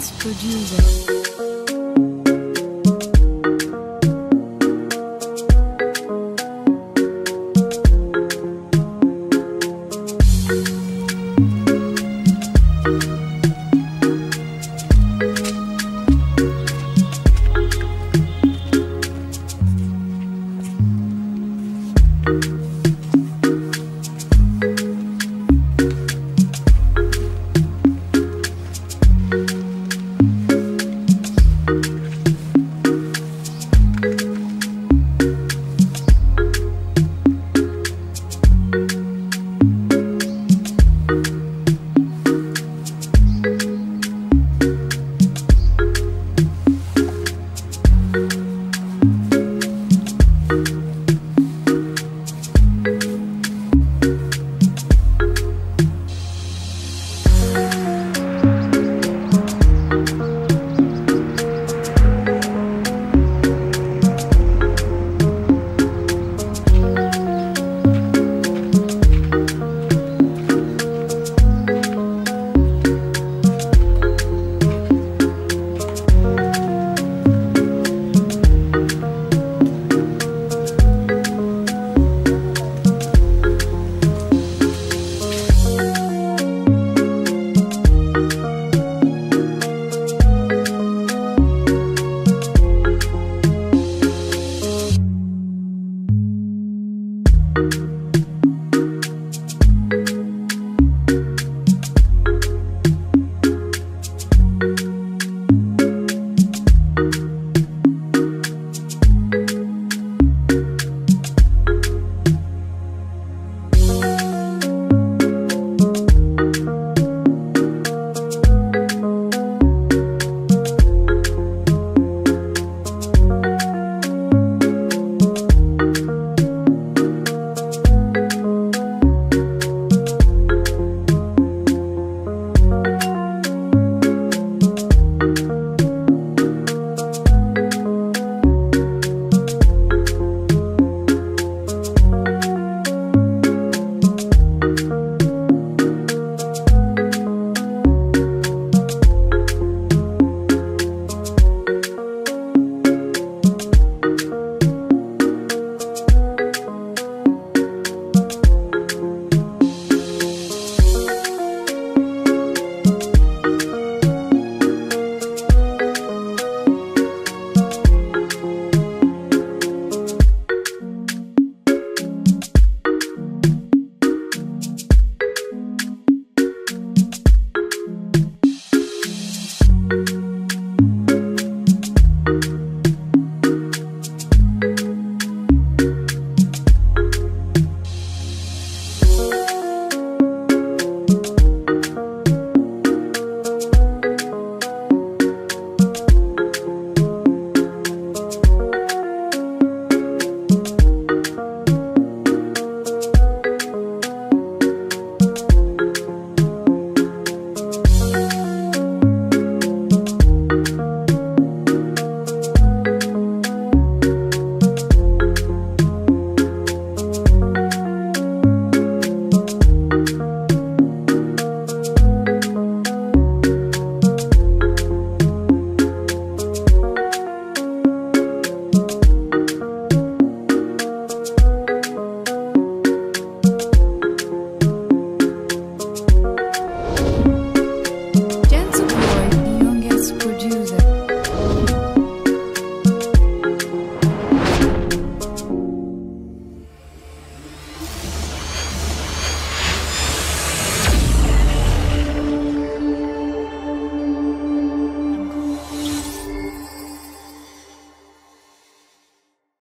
Dance Producer.